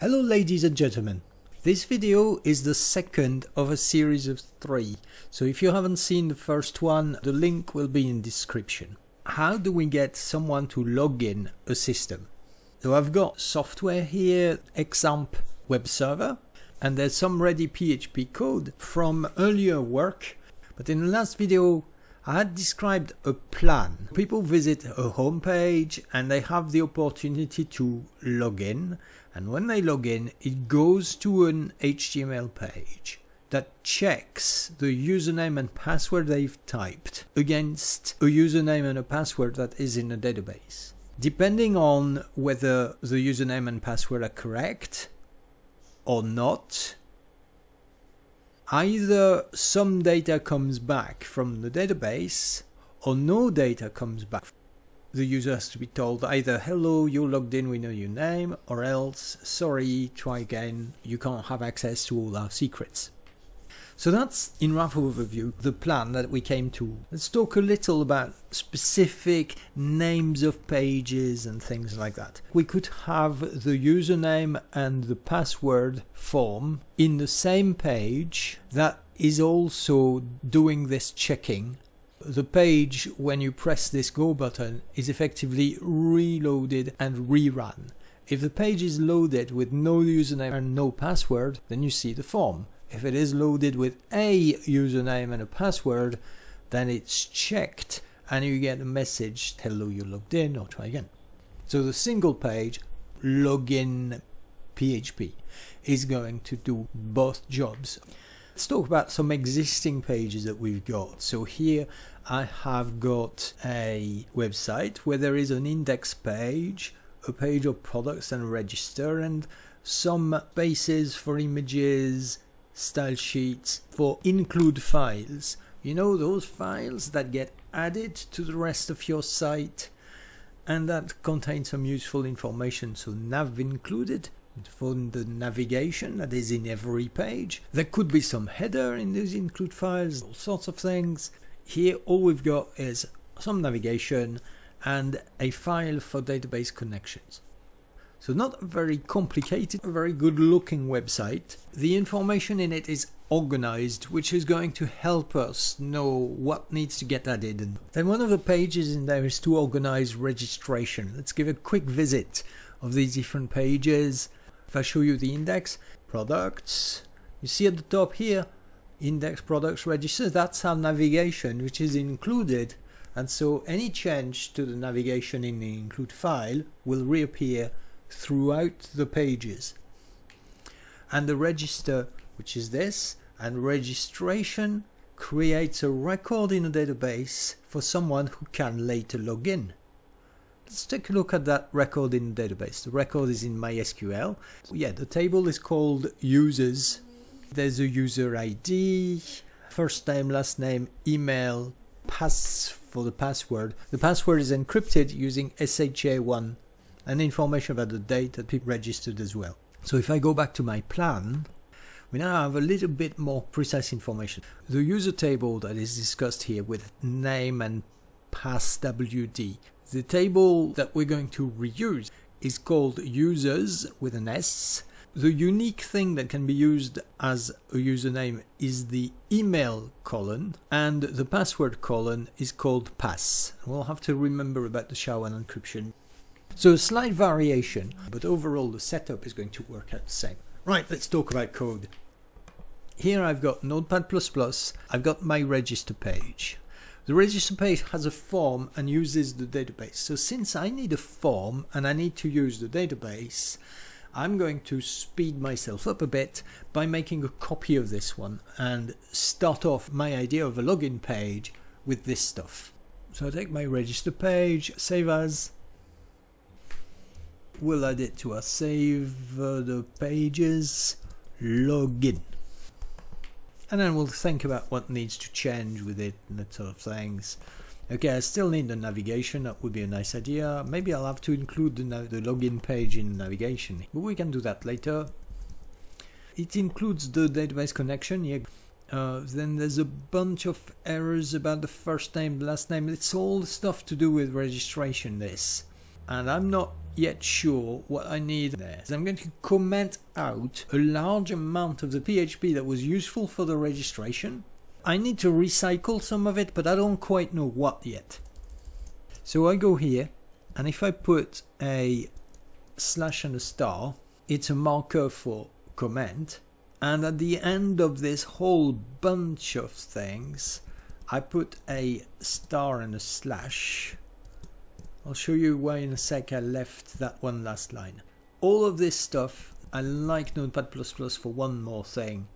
Hello ladies and gentlemen. This video is the second of a series of three. So if you haven't seen the first one, the link will be in description. How do we get someone to log in a system? So I've got software here, XAMPP web server, and there's some ready PHP code from earlier work. But in the last video, I had described a plan. People visit a homepage and they have the opportunity to log in. And when they log in, it goes to an HTML page that checks the username and password they've typed against a username and a password that is in a database. Depending on whether the username and password are correct or not, either some data comes back from the database or no data comes back. The user has to be told either hello, you're logged in, we know your name, or else sorry, try again, you can't have access to all our secrets. So that's in rough overview the plan that we came to. Let's talk a little about specific names of pages and things like that. We could have the username and the password form in the same page that is also doing this checking. The page, when you press this go button, is effectively reloaded and rerun. If the page is loaded with no username and no password, then you see the form. If it is loaded with a username and a password, then it's checked and you get a message, hello, you're logged in, or try again. So the single page login PHP is going to do both jobs. Let's talk about some existing pages that we've got. So here I have got a website where there is an index page, a page of products and register, and some bases for images, style sheets for include files. You know those files that get added to the rest of your site and that contain some useful information. So nav included for the navigation that is in every page. There could be some header in those include files, all sorts of things. Here all we've got is some navigation and a file for database connections. So not a very complicated, a very good looking website. The information in it is organized, which is going to help us know what needs to get added. Then one of the pages in there is to organize registration. Let's give a quick visit of these different pages. If I show you the index, products, you see at the top here, index products register, that's our navigation, which is included. And so any change to the navigation in the include file will reappear throughout the pages. And the register, which is this, and registration creates a record in a database for someone who can later log in. Let's take a look at that record in the database. The record is in MySQL. Yeah, the table is called users. There's a user ID, first name, last name, email, pass for the password. The password is encrypted using SHA-1 and information about the date that people registered as well. So if I go back to my plan, we now have a little bit more precise information. The user table that is discussed here with name and passwd. The table that we're going to reuse is called users with an S. The unique thing that can be used as a username is the email colon and the password colon is called pass. We'll have to remember about the SHA-1 encryption. So a slight variation, but overall the setup is going to work out the same. Right, let's talk about code. Here I've got Notepad++, I've got my register page. The register page has a form and uses the database. So since I need a form and I need to use the database, I'm going to speed myself up a bit by making a copy of this one and start off my idea of a login page with this stuff. So I take my register page, save as, we'll add it to our save the pages login and then we'll think about what needs to change with it and that sort of things. Okay I still need the navigation. That would be a nice idea. Maybe I'll have to include the, the login page in navigation. But we can do that later. It includes the database connection yeah. Uh, then there's a bunch of errors about the first name, last name. It's all stuff to do with registration. This, and I'm not yet sure what I need there. So I'm going to comment out a large amount of the PHP that was useful for the registration. I need to recycle some of it, but I don't quite know what yet. So I go here, and if I put a slash and a star, it's a marker for comment. And at the end of this whole bunch of things, I put a star and a slash. I'll show you why in a sec I left that one last line. All of this stuff, I like Notepad++ for one more thing.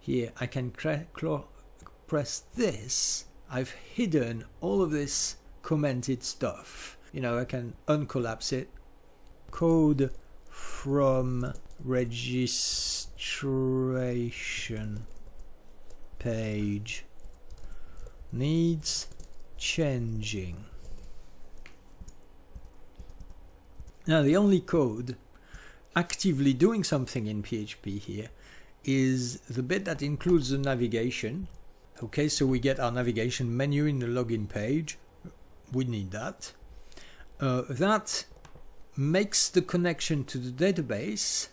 Here I can press this. I've hidden all of this commented stuff. You know, I can uncollapse it. Code from registration page needs changing. Now the only code actively doing something in PHP here is the bit that includes the navigation. Okay, so we get our navigation menu in the login page. We need that. Uh, that makes the connection to the database.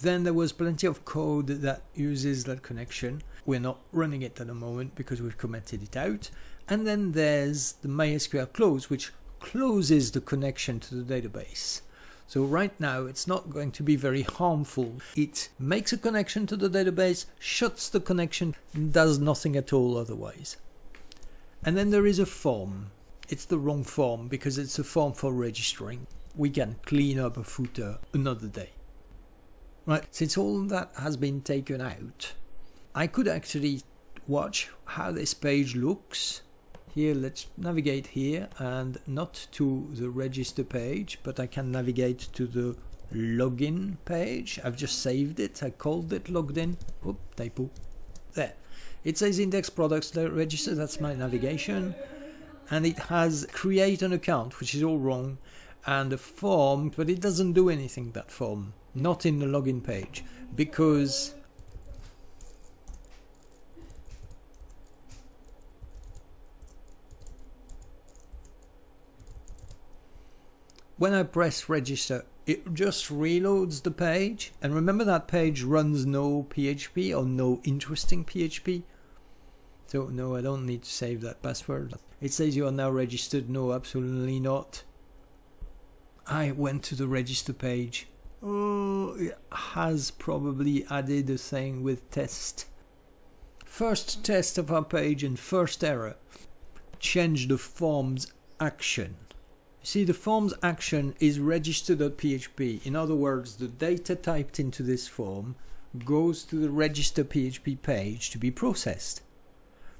Then there was plenty of code that uses that connection. We're not running it at the moment because we've commented it out. And then there's the MySQL close, which closes the connection to the database. So right now it's not going to be very harmful. It makes a connection to the database, shuts the connection, does nothing at all otherwise. And then there is a form. It's the wrong form because it's a form for registering. We can clean up a footer another day. Right, since all that has been taken out, I could actually watch how this page looks here let's navigate here and not to the register page but I can navigate to the login page. I've just saved it. I called it logged in. Oop, typo. There. It says index products register. That's my navigation. And it has create an account which is all wrong and a form but it doesn't do anything that form. Not in the login page because when I press register, it just reloads the page. And remember that page runs no PHP or no interesting PHP. So no, I don't need to save that password. It says you are now registered. No, absolutely not. I went to the register page. Oh, it has probably added a thing with test. First test of our page and first error. Change the form's action. See, the form's action is register.php. In other words, the data typed into this form goes to the register.php page to be processed.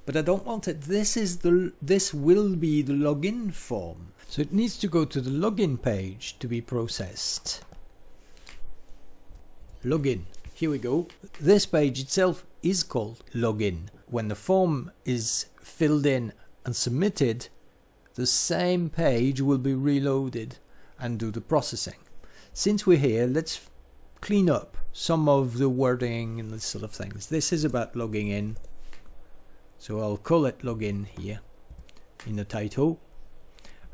But I don't want it. This is the this will be the login form. So it needs to go to the login page to be processed. Login. Here we go. This page itself is called login. When the form is filled in and submitted, the same page will be reloaded and do the processing. Since we're here, let's clean up some of the wording and this sort of things. This is about logging in. So I'll call it login here in the title.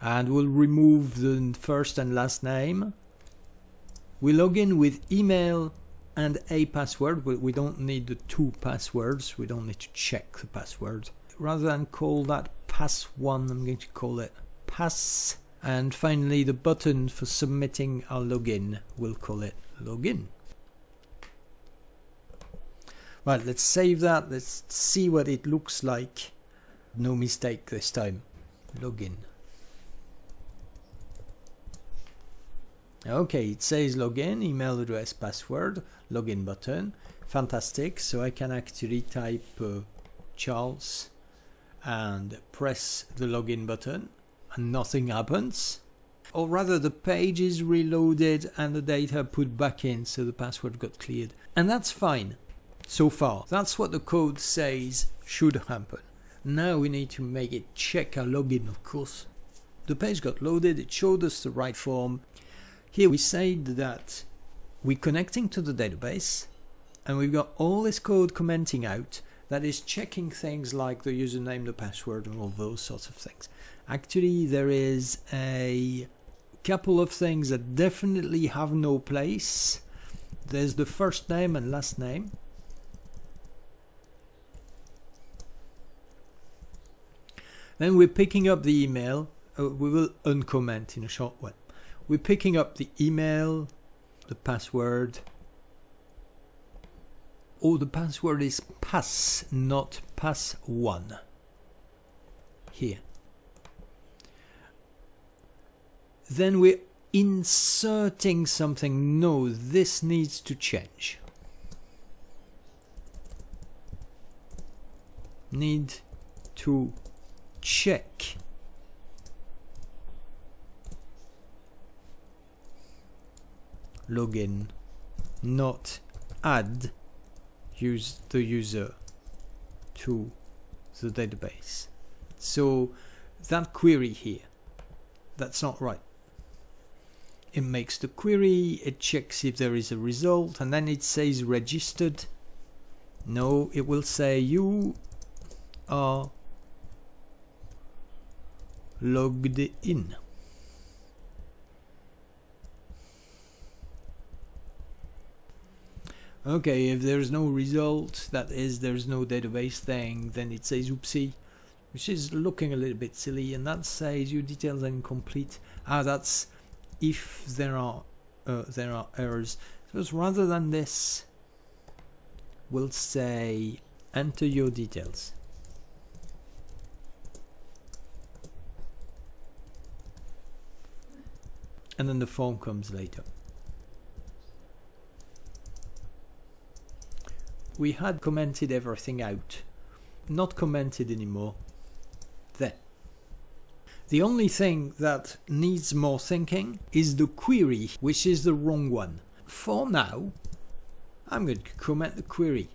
And we'll remove the first and last name. We log in with email and a password. but We don't need the two passwords. We don't need to check the password. Rather than call that pass one I'm going to call it pass. And finally the button for submitting our login we'll call it login. Right let's save that. Let's see what it looks like. No mistake this time. Login. Okay it says login email address password login button. Fantastic. So I can actually type uh, Charles and press the login button and nothing happens. Or rather the page is reloaded and the data put back in so the password got cleared. And that's fine. So far that's what the code says should happen. Now we need to make it check our login of course. The page got loaded. It showed us the right form. Here we said that we're connecting to the database and we've got all this code commenting out that is checking things like the username, the password, and all those sorts of things. Actually, there is a couple of things that definitely have no place. There's the first name and last name. Then we're picking up the email. Uh, we will uncomment in a short while. We're picking up the email, the password. Oh, the password is pass, not pass one. Here. Then we're inserting something. No, this needs to change. Need to check login not add use the user to the database. So that query here that's not right. It makes the query it checks if there is a result and then it says registered. No it will say you are logged in. Okay, if there's no result, that is there's no database thing, then it says oopsie, which is looking a little bit silly, and that says your details are incomplete. Ah, that's if there are uh, there are errors. So rather than this, we'll say enter your details. and then the form comes later. We had commented everything out, not commented anymore. There. The only thing that needs more thinking is the query, which is the wrong one. For now, I'm going to comment the query.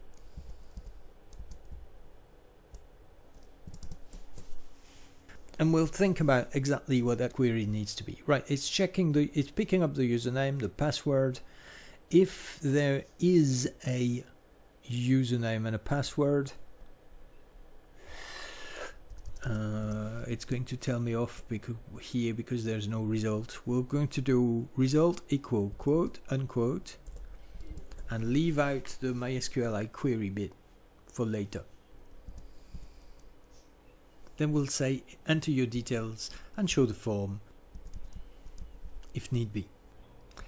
and we'll think about exactly what that query needs to be. Right, it's checking the, it's picking up the username, the password. If there is a username and a password, uh, it's going to tell me off because here because there's no result. We're going to do result equal quote unquote and leave out the MySQLi query bit for later. Then we'll say enter your details and show the form if need be.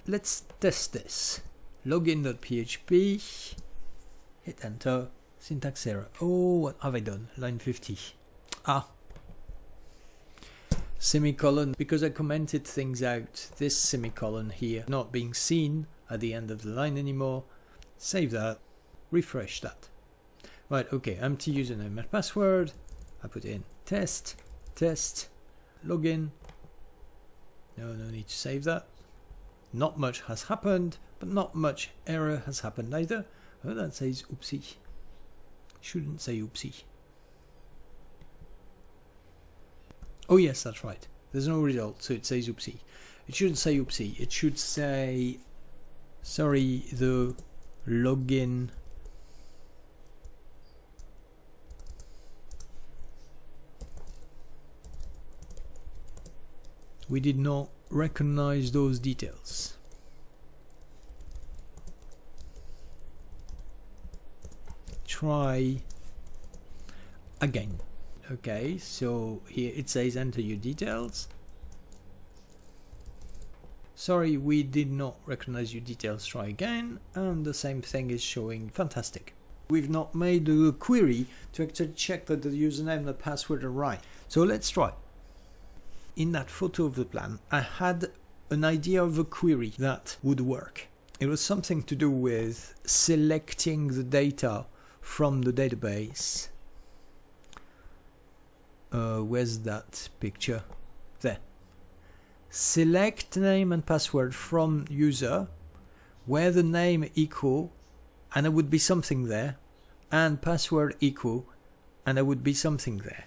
Let's test this. Login.php, hit enter, syntax error. Oh, what have I done? Line 50. Ah. Semicolon, because I commented things out, this semicolon here not being seen at the end of the line anymore. Save that, refresh that. Right, okay, empty username and password. I put in test, test, login. No, no need to save that. Not much has happened, but not much error has happened either. Oh, that says oopsie. Shouldn't say oopsie. Oh yes, that's right. There's no result, so it says oopsie. It shouldn't say oopsie. It should say, sorry, the login we did not recognize those details. Try again. Okay, so here it says enter your details. Sorry, we did not recognize your details. Try again, and the same thing is showing. Fantastic. We've not made a query to actually check that the username and the password are right. So let's try in that photo of the plan, I had an idea of a query that would work. It was something to do with selecting the data from the database. Uh, where's that picture? There. Select name and password from user where the name equal and there would be something there and password equal and there would be something there.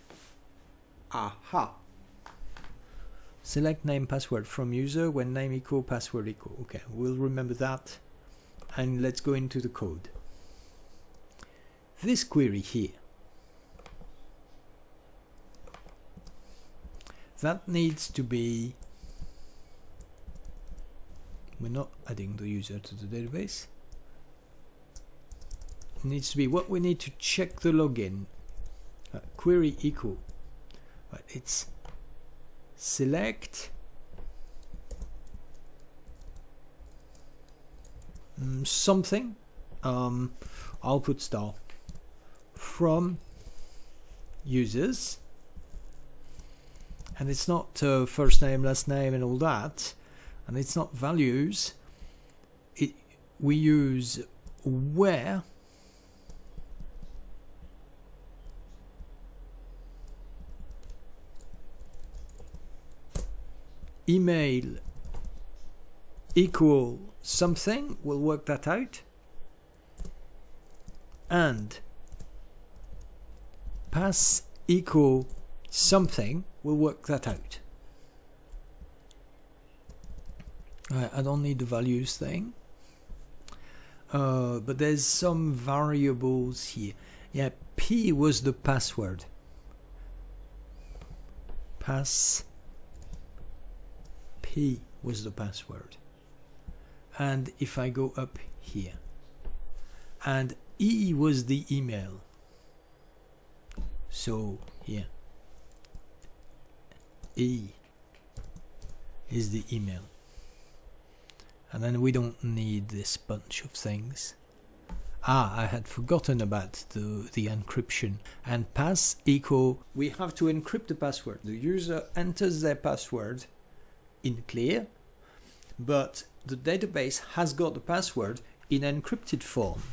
Aha. Select name password from user when name equal password equal. Okay, we'll remember that. And let's go into the code. This query here. That needs to be we're not adding the user to the database. It needs to be what we need to check the login. Uh, query equal. It's select mm, something um, I'll put star from users. And it's not uh, first name last name and all that. And it's not values. It we use where. Email equal something. We'll work that out. And pass equal something we'll work that out Right, I don't need the values thing. Uh, but there's some variables here. Yeah, P was the password. Pass P was the password. And if I go up here, and E was the email. So here, E is the email and then we don't need this bunch of things. Ah, I had forgotten about the, the encryption. And pass equal, we have to encrypt the password. The user enters their password in clear, but the database has got the password in encrypted form.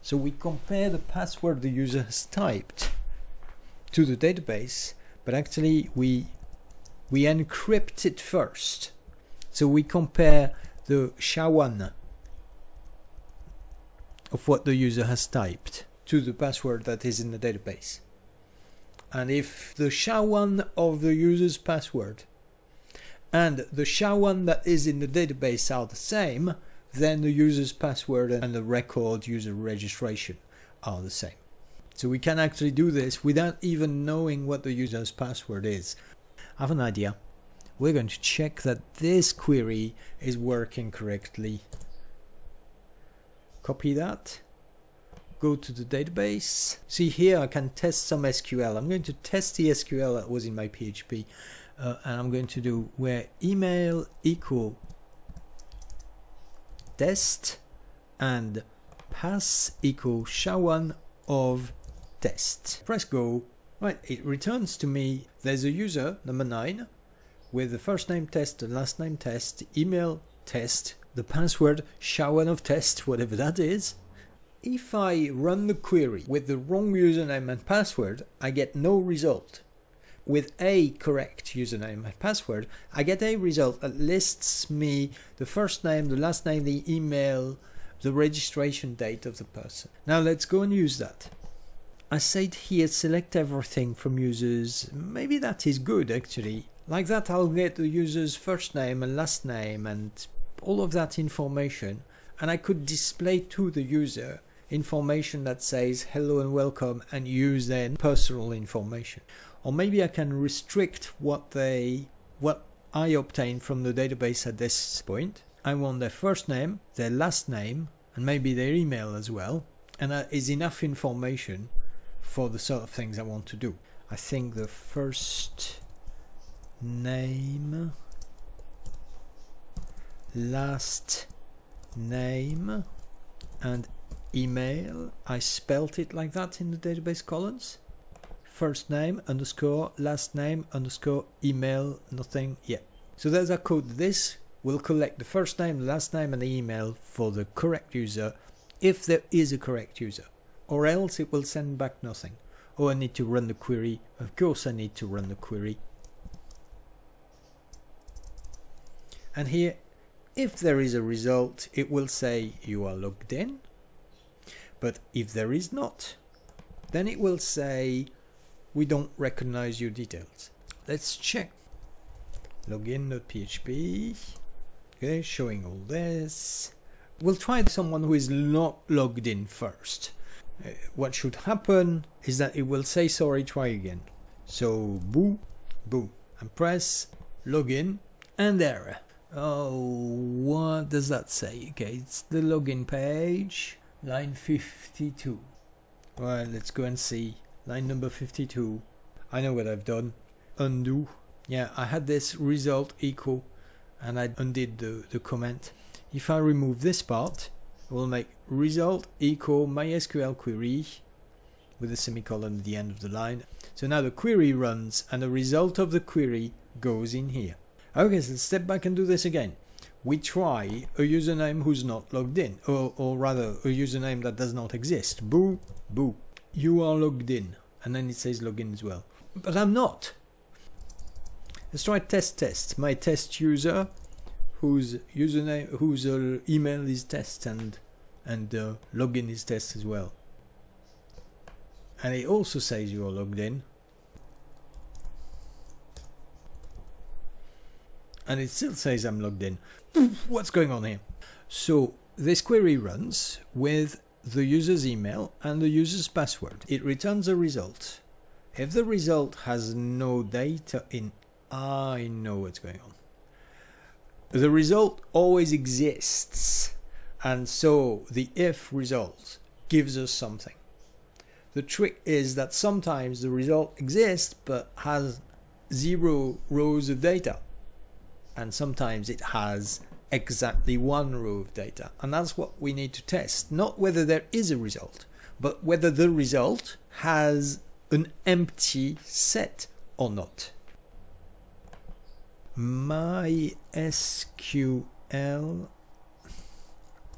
So we compare the password the user has typed to the database, but actually we we encrypt it first. So we compare the SHA-1 of what the user has typed to the password that is in the database. And if the SHA-1 of the user's password and the SHA-1 that is in the database are the same, then the user's password and the record user registration are the same. So we can actually do this without even knowing what the user's password is. I have an idea we're going to check that this query is working correctly. Copy that. Go to the database. See here I can test some SQL. I'm going to test the SQL that was in my PHP uh, and I'm going to do where email equal test and pass equal SHA-1 of test. Press go. Right, it returns to me there's a user, number 9, with the first name test, the last name test, email test, the password SHA-1 of test, whatever that is. If I run the query with the wrong username and password, I get no result. With a correct username and password, I get a result that lists me the first name, the last name, the email, the registration date of the person. Now let's go and use that. I said here select everything from users. Maybe that is good actually. Like that I'll get the user's first name and last name and all of that information and I could display to the user information that says hello and welcome and use their personal information. Or maybe I can restrict what they what I obtain from the database at this point. I want their first name, their last name, and maybe their email as well. And that is enough information for the sort of things I want to do. I think the first name last name and email I spelt it like that in the database columns. First name underscore last name underscore email nothing yet so there's our code. This will collect the first name last name and the email for the correct user if there is a correct user or else it will send back nothing. Oh I need to run the query. Of course I need to run the query. And here if there is a result it will say you are logged in. But if there is not then it will say we don't recognize your details. Let's check. Login.php okay showing all this. We'll try someone who is not logged in first what should happen is that it will say sorry try again so boo boo and press login and error Oh, what does that say? Okay, it's the login page, line 52. Well, let's go and see. Line number 52. I know what I've done. Undo. Yeah, I had this result equal and I undid the, the comment. If I remove this part, I will make result equal MySQL query with a semicolon at the end of the line. So now the query runs and the result of the query goes in here. Okay, so let's step back and do this again. We try a username who's not logged in, or, or rather a username that does not exist. Boo, boo. You are logged in. And then it says login as well. But I'm not. Let's try test test. My test user, whose username, whose uh, email is test and and uh, login is test as well. And it also says you are logged in. And it still says I'm logged in. What's going on here? So this query runs with the user's email and the user's password. It returns a result. If the result has no data in, I know what's going on. The result always exists, and so the if result gives us something. The trick is that sometimes the result exists but has zero rows of data, and sometimes it has exactly one row of data. And that's what we need to test. Not whether there is a result, but whether the result has an empty set or not. MySQL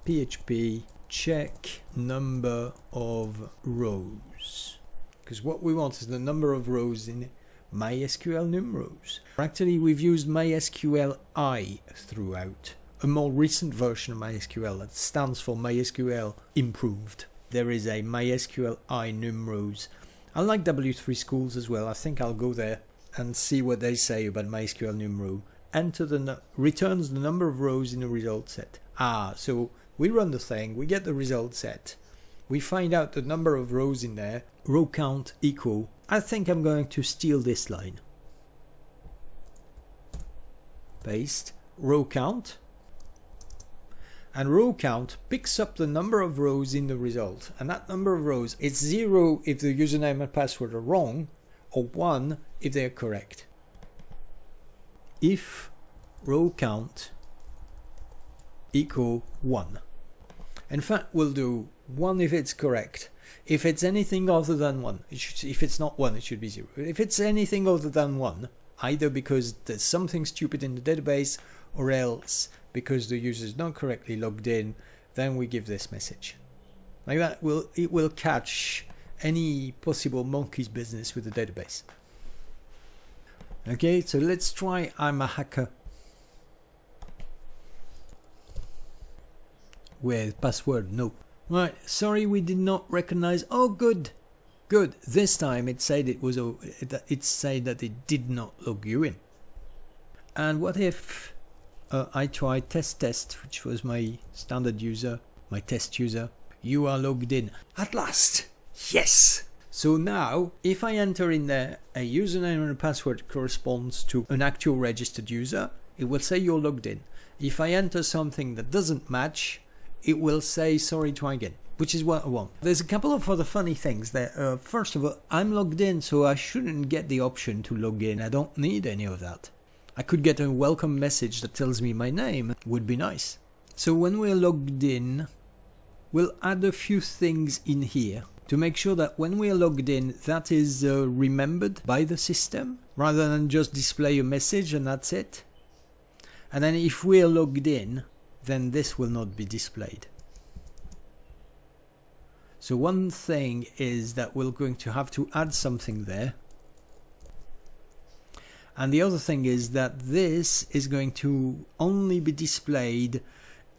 PHP check number of rows. Because what we want is the number of rows in MySQL num rows. Actually, we've used MySQL I throughout a more recent version of MySQL that stands for MySQL improved. There is a MySQL I numRows. I like W3 schools as well. I think I'll go there and see what they say about MySQL numRow. Enter the returns the number of rows in the result set. Ah, so we run the thing, we get the result set. We find out the number of rows in there, row count equal. I think I'm going to steal this line. Paste, row count, and row count picks up the number of rows in the result and that number of rows is zero if the username and password are wrong or one if they are correct if row count equal 1 in fact we'll do 1 if it's correct if it's anything other than 1 it should, if it's not 1 it should be 0 if it's anything other than 1 either because there's something stupid in the database or else because the user is not correctly logged in, then we give this message. Like that, will it will catch any possible monkey's business with the database. Okay, so let's try I'm a hacker with password no. Right, sorry we did not recognize. Oh, good, good. This time it said it was it said that it did not log you in. And what if uh, I try test test, which was my standard user, my test user. You are logged in. At last! Yes! So now, if I enter in there a username and a password corresponds to an actual registered user, it will say you're logged in. If I enter something that doesn't match, it will say sorry, try again, which is what I want. There's a couple of other funny things there. Uh, first of all, I'm logged in, so I shouldn't get the option to log in. I don't need any of that. I could get a welcome message that tells me my name, would be nice. So when we're logged in, we'll add a few things in here to make sure that when we're logged in, that is uh, remembered by the system, rather than just display a message and that's it. And then if we're logged in, then this will not be displayed. So one thing is that we're going to have to add something there and the other thing is that this is going to only be displayed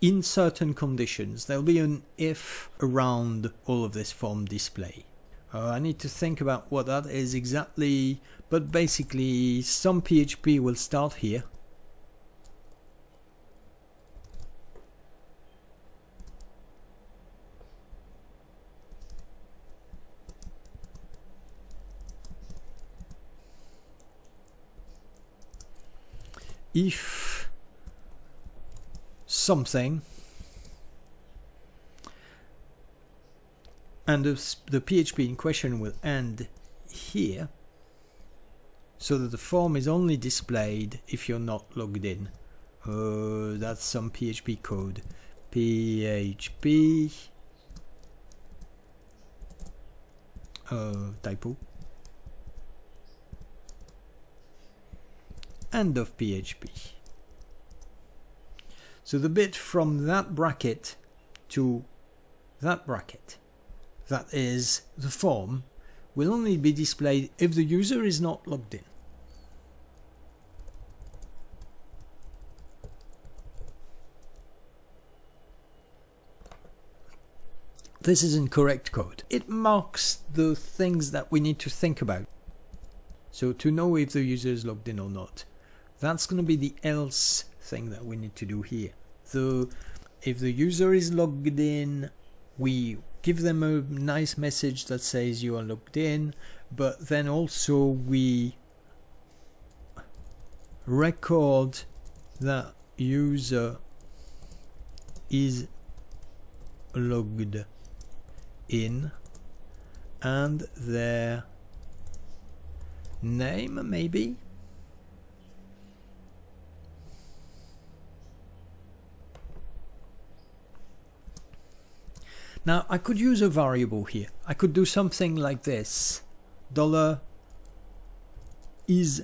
in certain conditions. There'll be an if around all of this form display. Uh, I need to think about what that is exactly, but basically some PHP will start here if something and the, the PHP in question will end here so that the form is only displayed if you're not logged in. Uh, that's some PHP code. PHP uh, typo end of PHP. So the bit from that bracket to that bracket, that is the form, will only be displayed if the user is not logged in. This is incorrect code. It marks the things that we need to think about. So to know if the user is logged in or not. That's going to be the else thing that we need to do here. So if the user is logged in, we give them a nice message that says you are logged in, but then also we record that user is logged in and their name maybe now I could use a variable here I could do something like this dollar is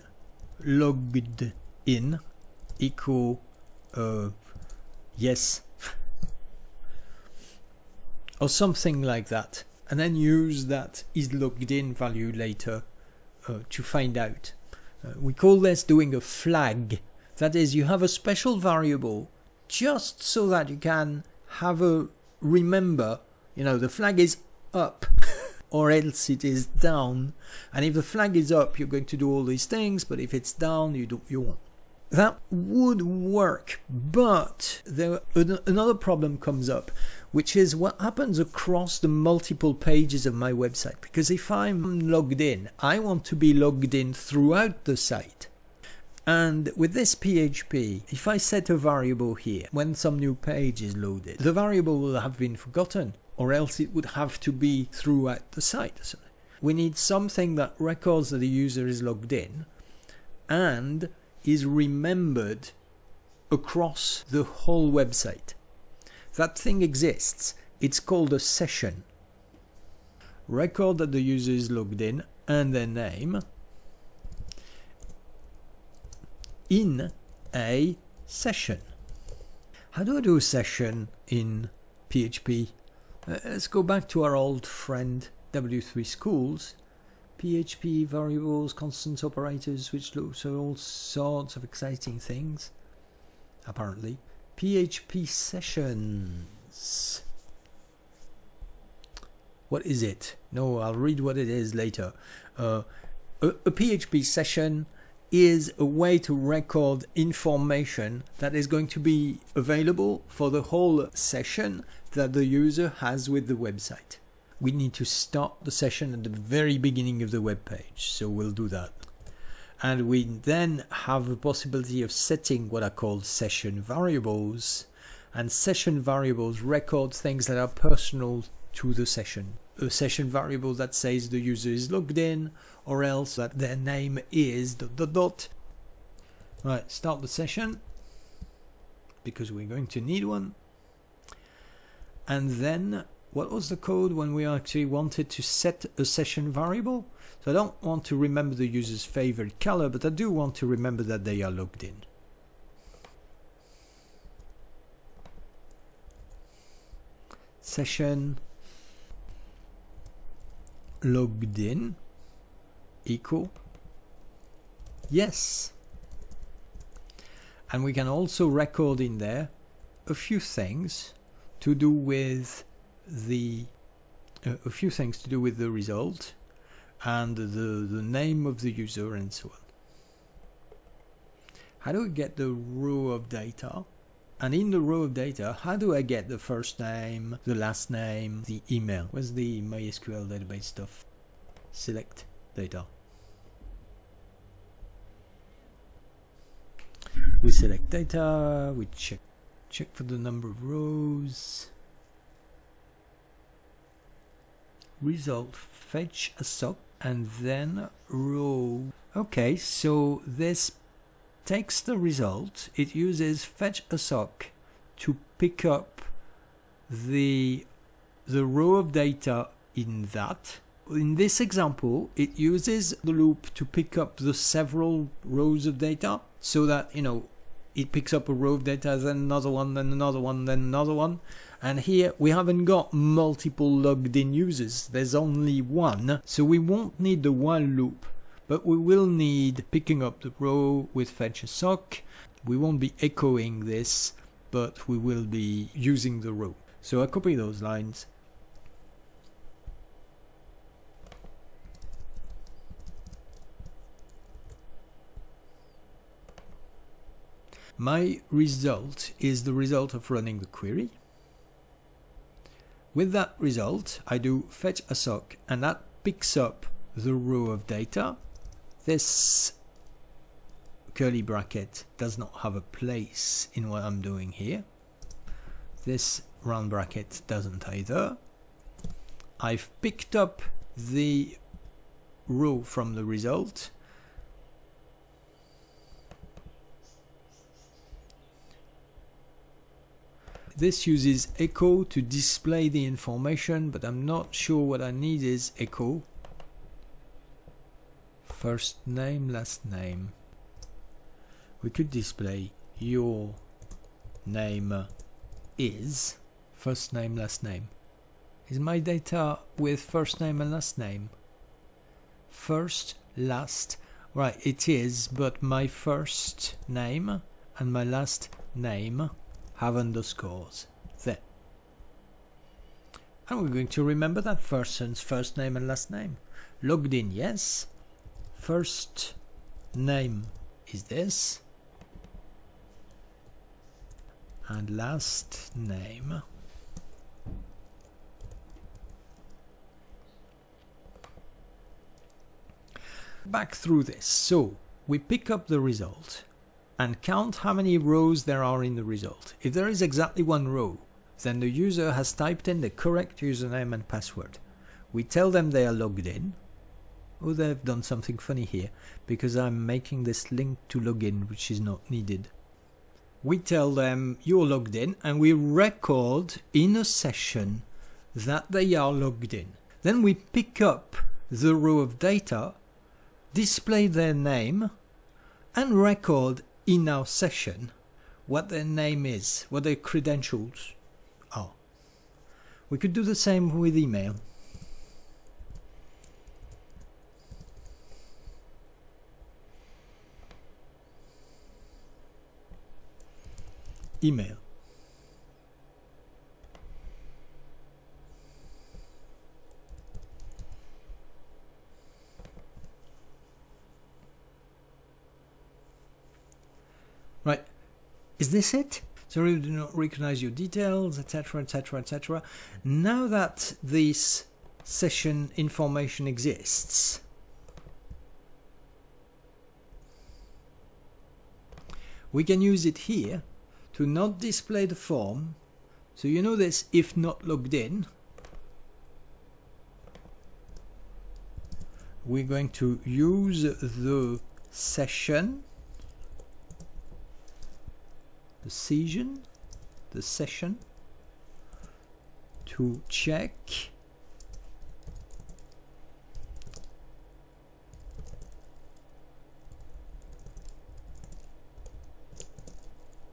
logged in equal uh, yes or something like that and then use that is logged in value later uh, to find out. Uh, we call this doing a flag. That is, you have a special variable just so that you can have a remember, you know, the flag is up or else it is down. And if the flag is up, you're going to do all these things, but if it's down, you don't, you won't. That would work, but there another problem comes up which is what happens across the multiple pages of my website. Because if I'm logged in, I want to be logged in throughout the site. And with this PHP, if I set a variable here, when some new page is loaded, the variable will have been forgotten, or else it would have to be throughout the site. We need something that records that the user is logged in and is remembered across the whole website. That thing exists. It's called a session. Record that the user is logged in and their name in a session. How do I do a session in PHP? Uh, let's go back to our old friend W3 Schools. PHP variables, constant operators, which looks so all sorts of exciting things, apparently. PHP sessions. What is it? No, I'll read what it is later. Uh, a, a PHP session is a way to record information that is going to be available for the whole session that the user has with the website. We need to start the session at the very beginning of the web page, so we'll do that. And we then have the possibility of setting what are called session variables and session variables record things that are personal to the session. A session variable that says the user is logged in or else that their name is dot dot dot. Right start the session because we're going to need one and then what was the code when we actually wanted to set a session variable so I don't want to remember the user's favorite color, but I do want to remember that they are logged in. Session logged in equal yes. And we can also record in there a few things to do with the uh, a few things to do with the result and the, the name of the user and so on. How do I get the row of data? And in the row of data, how do I get the first name, the last name, the email? Where's the MySQL database stuff? Select data. We select data, we check check for the number of rows. Result fetch_assoc and then row. Okay so this takes the result. It uses fetch_assoc to pick up the the row of data in that. In this example it uses the loop to pick up the several rows of data so that you know it picks up a row of data then another one then another one then another one and here we haven't got multiple logged in users, there's only one, so we won't need the while loop, but we will need picking up the row with fetch_assoc. We won't be echoing this, but we will be using the row. So I copy those lines. My result is the result of running the query. With that result, I do fetch_assoc and that picks up the row of data. This curly bracket does not have a place in what I'm doing here. This round bracket doesn't either. I've picked up the row from the result This uses echo to display the information, but I'm not sure what I need is echo. First name, last name. We could display your name is first name, last name. Is my data with first name and last name? First, last, right, it is, but my first name and my last name have underscores there. And we're going to remember that person's first name and last name. Logged in, yes. First name is this. And last name. Back through this. So we pick up the result and count how many rows there are in the result. If there is exactly one row, then the user has typed in the correct username and password. We tell them they are logged in. Oh, they've done something funny here, because I'm making this link to login, which is not needed. We tell them you're logged in, and we record in a session that they are logged in. Then we pick up the row of data, display their name, and record in our session what their name is, what their credentials are. We could do the same with email. Email. Right, is this it? So we do not recognize your details, etc., etc., etc. Now that this session information exists, we can use it here to not display the form. So you know this if not logged in. We're going to use the session the session, the session to check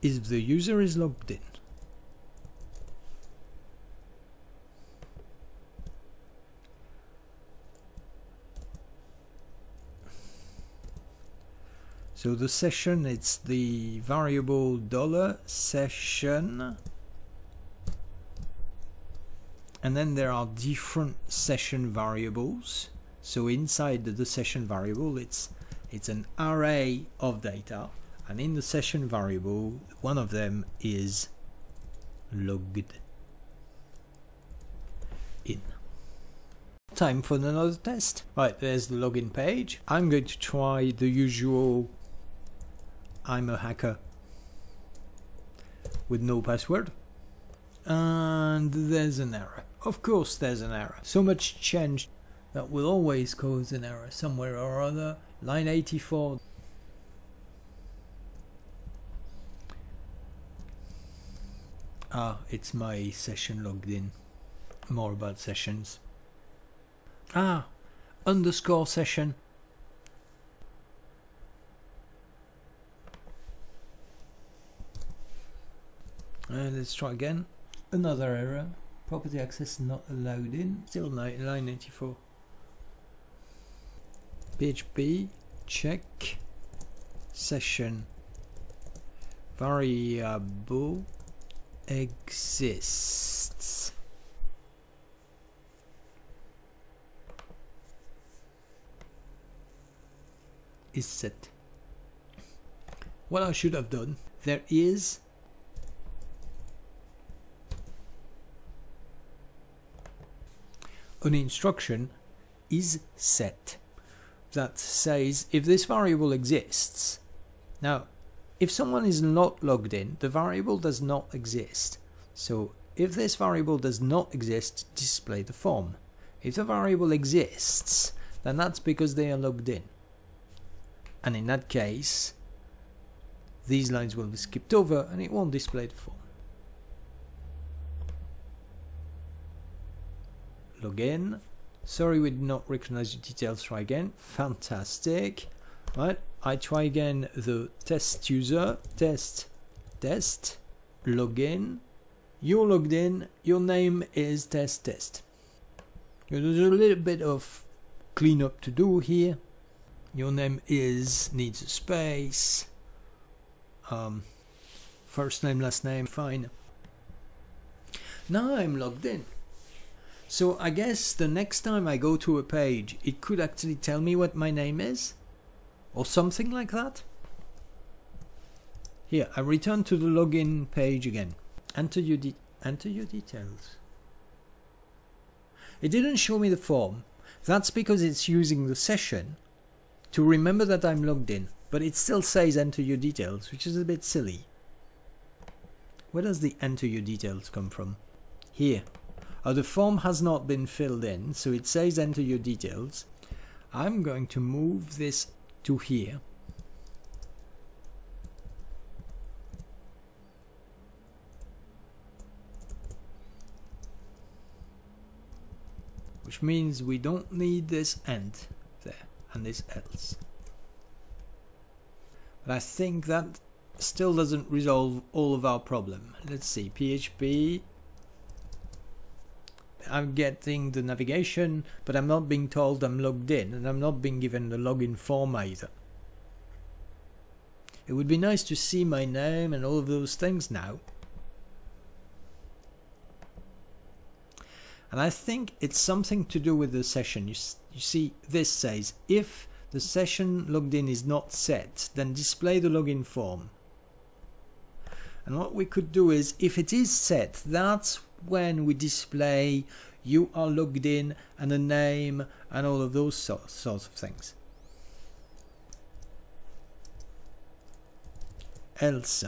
if the user is logged in. So the session, it's the variable dollar session. And then there are different session variables. So inside the session variable, it's it's an array of data. And in the session variable, one of them is logged in. Time for another test. Right, there's the login page. I'm going to try the usual I'm a hacker. with no password. And there's an error. Of course there's an error. So much change that will always cause an error somewhere or other. Line 84. Ah, it's my session logged in. More about sessions. Ah, underscore session. And let's try again. Another error. Property access not allowed in. Still line 84. PHP check session variable exists. isset. What I should have done, there is an instruction is set that says if this variable exists. Now, if someone is not logged in, the variable does not exist. So if this variable does not exist, display the form. If the variable exists, then that's because they are logged in. And in that case, these lines will be skipped over and it won't display the form. Login. Sorry we did not recognize the details, try again. Fantastic. Right, I try again the test user, test, test, login. You're logged in, your name is test test. There's a little bit of cleanup to do here. Your name is, needs a space. Um, first name, last name, fine. Now I'm logged in. So I guess the next time I go to a page, it could actually tell me what my name is? Or something like that? Here, I return to the login page again. Enter your, enter your details. It didn't show me the form. That's because it's using the session to remember that I'm logged in, but it still says enter your details, which is a bit silly. Where does the enter your details come from? Here. Uh, the form has not been filled in, so it says enter your details. I'm going to move this to here. Which means we don't need this end there and this else. But I think that still doesn't resolve all of our problem. Let's see, PHP I'm getting the navigation, but I'm not being told I'm logged in, and I'm not being given the login form either. It would be nice to see my name and all of those things now. And I think it's something to do with the session. You, you see, this says, if the session logged in is not set, then display the login form. And what we could do is, if it is set, that's when we display you are logged in and a name and all of those so sorts of things. Else.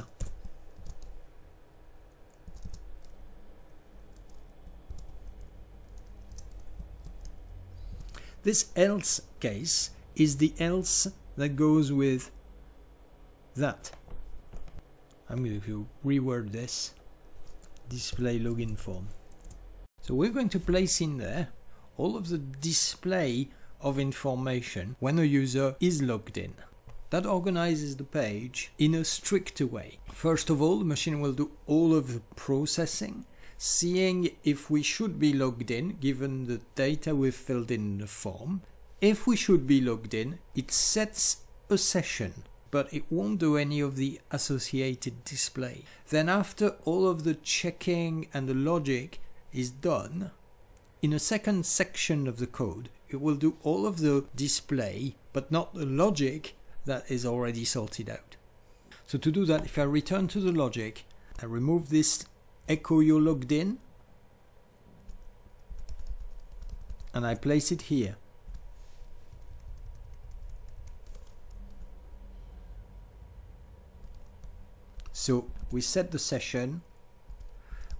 This else case is the else that goes with that. I'm going to reword this display login form. So we're going to place in there all of the display of information when a user is logged in. That organizes the page in a stricter way. First of all, the machine will do all of the processing, seeing if we should be logged in given the data we've filled in the form. If we should be logged in, it sets a session but it won't do any of the associated display. Then after all of the checking and the logic is done, in a second section of the code, it will do all of the display, but not the logic that is already sorted out. So to do that, if I return to the logic, I remove this echo you logged in, and I place it here. So we set the session,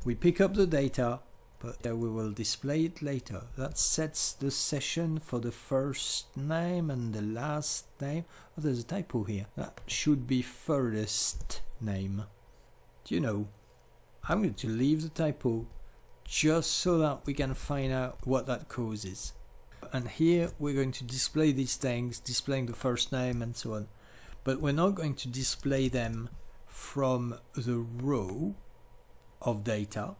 we pick up the data, but we will display it later. That sets the session for the first name and the last name. Oh, there's a typo here. That should be first name. Do you know, I'm going to leave the typo just so that we can find out what that causes. And here we're going to display these things, displaying the first name and so on. But we're not going to display them from the row of data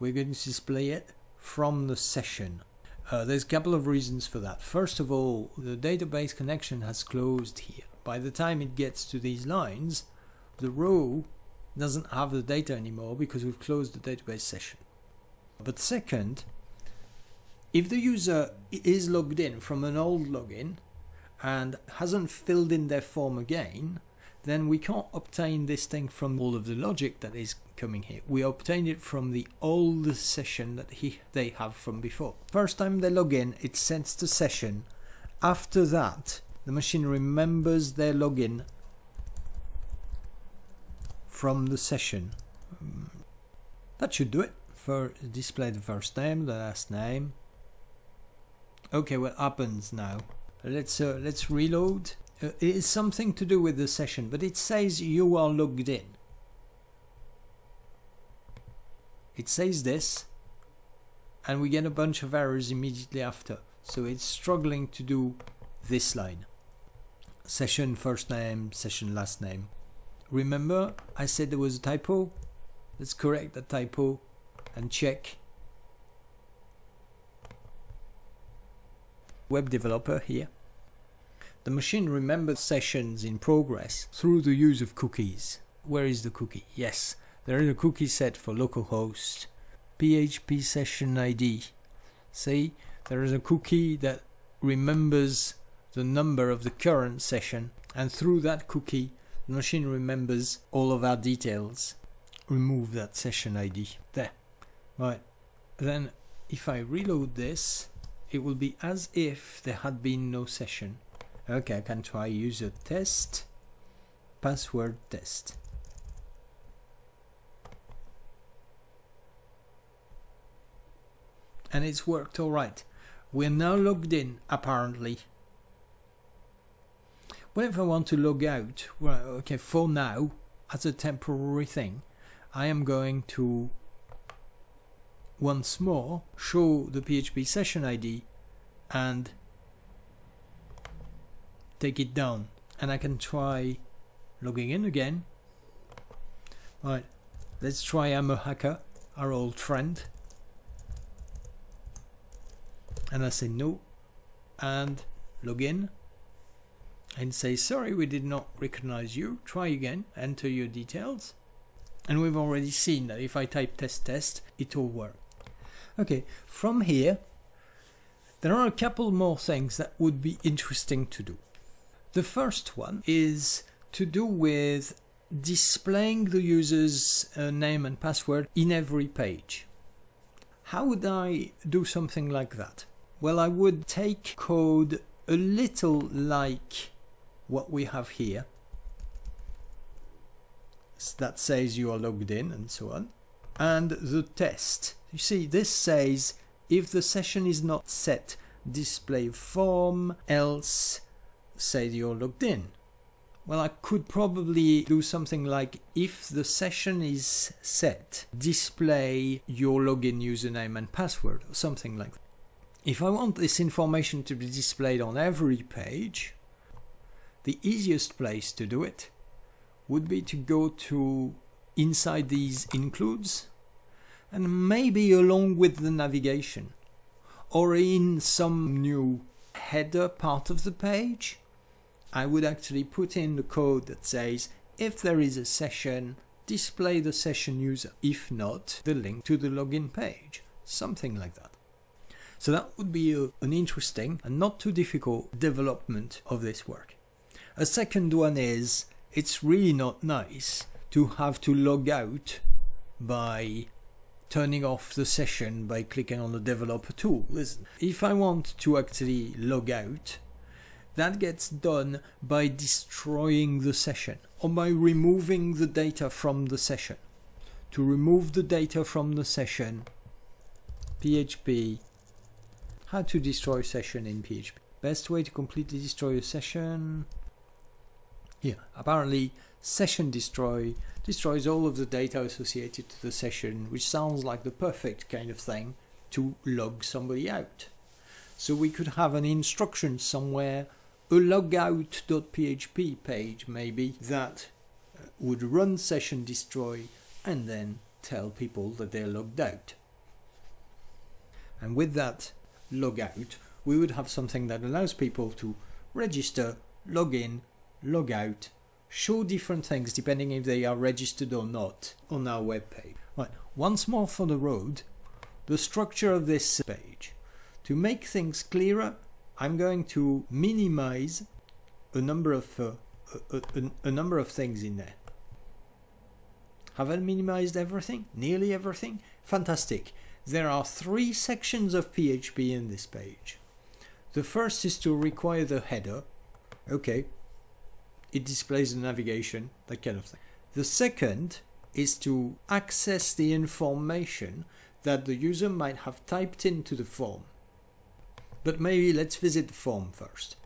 we're going to display it from the session. Uh, there's a couple of reasons for that. First of all, the database connection has closed here. By the time it gets to these lines, the row doesn't have the data anymore because we've closed the database session. But second, if the user is logged in from an old login and hasn't filled in their form again, then we can't obtain this thing from all of the logic that is coming here. We obtain it from the old session that he, they have from before. First time they log in, it sends the session. After that, the machine remembers their login from the session. That should do it. For display the first name, the last name. Okay, what happens now? Let's uh, let's reload Uh, it is something to do with the session, but it says you are logged in. It says this, and we get a bunch of errors immediately after. So it's struggling to do this line. Session first name, session last name. Remember, I said there was a typo? Let's correct the typo and check. Web developer here. The machine remembers sessions in progress through the use of cookies. Where is the cookie? Yes, there is a cookie set for localhost, PHP session ID. See, there is a cookie that remembers the number of the current session and through that cookie the machine remembers all of our details. Remove that session ID. There. Right. Then if I reload this, it will be as if there had been no session. Okay, I can try user test, password test. And it's worked alright. We're now logged in, apparently. What if I want to log out? Well, okay, for now, as a temporary thing, I am going to once more show the PHP session ID and take it down. And I can try logging in again. Right let's try I'm a hacker our old friend. And I say no and log in. And say sorry we did not recognize you. Try again enter your details. And we've already seen that if I type test test it will work. Okay from here there are a couple more things that would be interesting to do the first one is to do with displaying the user's uh, name and password in every page. How would I do something like that? Well, I would take code a little like what we have here. That says you are logged in and so on. And the test. You see, this says if the session is not set, display form, else say you're logged in. Well, I could probably do something like if the session is set, display your login username and password or something like that. If I want this information to be displayed on every page, the easiest place to do it would be to go to inside these includes and maybe along with the navigation or in some new header part of the page I would actually put in the code that says if there is a session, display the session user. If not, the link to the login page. Something like that. So that would be a, an interesting and not too difficult development of this work. A second one is it's really not nice to have to log out by turning off the session by clicking on the developer tool. Listen, if I want to actually log out, that gets done by destroying the session or by removing the data from the session. To remove the data from the session, PHP, how to destroy session in PHP. Best way to completely destroy a session. Here, apparently session destroy destroys all of the data associated to the session, which sounds like the perfect kind of thing to log somebody out. So we could have an instruction somewhere, a logout.php page maybe, that uh, would run session destroy and then tell people that they're logged out. And with that logout, we would have something that allows people to register, log in, log out, show different things depending if they are registered or not on our web page. Right, once more for the road, the structure of this page. To make things clearer, I'm going to minimize a number of uh, a, a, a number of things in there. Have I minimized everything? Nearly everything? Fantastic. There are three sections of PHP in this page. The first is to require the header. Okay, it displays the navigation, that kind of thing. The second is to access the information that the user might have typed into the form. But maybe let's visit the form first.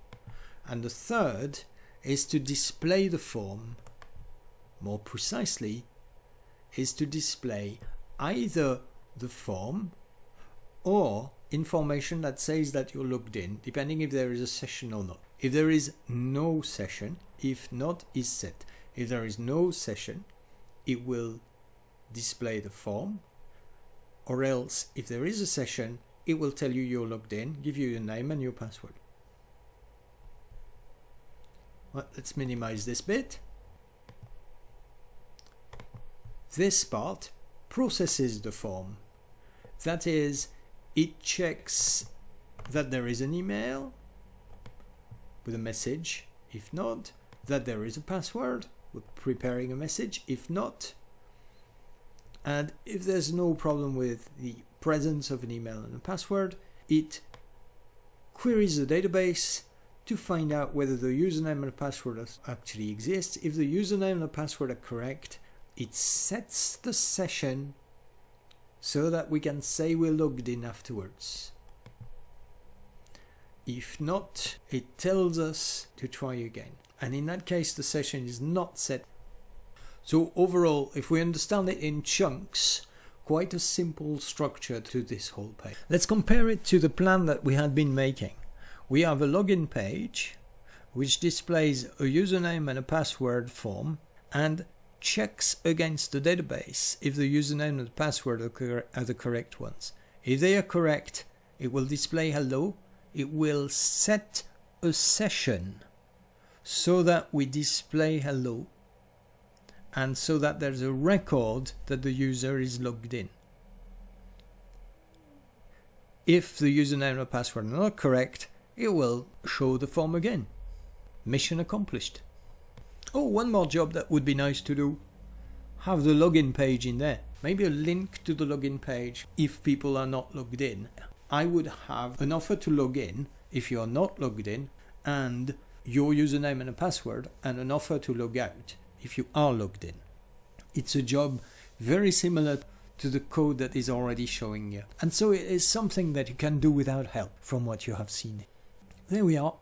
And the third is to display the form. More precisely, is to display either the form or information that says that you're logged in, depending if there is a session or not. If there is no session, if not is set. If there is no session, it will display the form, or else if there is a session, it will tell you you're logged in, give you your name and your password. Well, let's minimize this bit. This part processes the form. That is, it checks that there is an email with a message. If not, that there is a password. We're preparing a message. If not, and if there's no problem with the presence of an email and a password, it queries the database to find out whether the username and password actually exist. If the username and the password are correct, it sets the session so that we can say we're logged in afterwards. If not, it tells us to try again. And in that case, the session is not set. So overall, if we understand it in chunks, quite a simple structure to this whole page. Let's compare it to the plan that we had been making. We have a login page, which displays a username and a password form, and checks against the database if the username and the password are, are the correct ones. If they are correct, it will display hello it will set a session so that we display hello and so that there's a record that the user is logged in. If the username or password are not correct, it will show the form again. Mission accomplished. Oh, one more job that would be nice to do. Have the login page in there. Maybe a link to the login page if people are not logged in. I would have an offer to log in if you are not logged in and your username and a password and an offer to log out if you are logged in. It's a job very similar to the code that is already showing you. And so it is something that you can do without help from what you have seen. There we are.